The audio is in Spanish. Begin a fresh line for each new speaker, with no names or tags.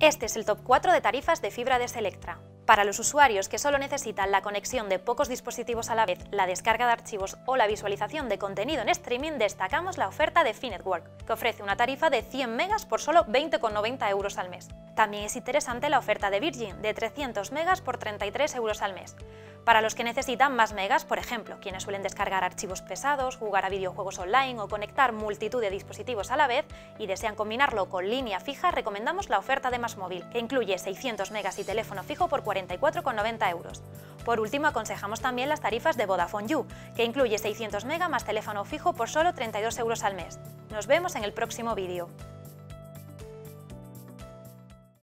Este es el top 4 de tarifas de fibra de Selectra. Para los usuarios que solo necesitan la conexión de pocos dispositivos a la vez, la descarga de archivos o la visualización de contenido en streaming, destacamos la oferta de Finetwork, que ofrece una tarifa de 100 megas por solo 20,90 euros al mes. También es interesante la oferta de Virgin, de 300 megas por 33 euros al mes. Para los que necesitan más megas, por ejemplo, quienes suelen descargar archivos pesados, jugar a videojuegos online o conectar multitud de dispositivos a la vez y desean combinarlo con línea fija, recomendamos la oferta de Más Móvil, que incluye 600 megas y teléfono fijo por 44,90 euros. Por último, aconsejamos también las tarifas de Vodafone You, que incluye 600 megas más teléfono fijo por solo 32 euros al mes. Nos vemos en el próximo vídeo.